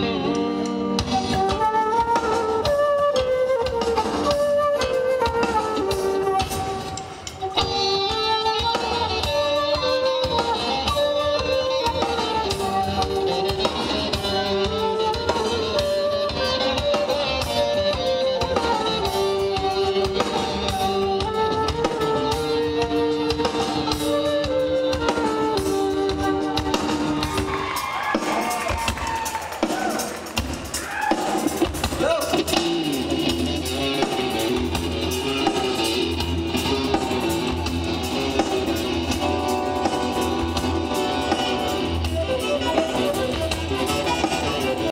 Oh.